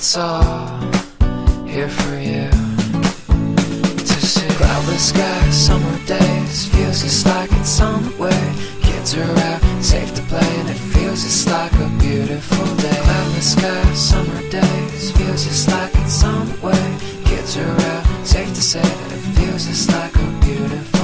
it's all here for you to see. Cloudless sky, summer days, feels just like it's on the way. Kids are out, safe to play, and it feels just like a beautiful day. Cloudless sky, summer days, feels just like it's on the way. Kids are out, safe to say that it feels just like a beautiful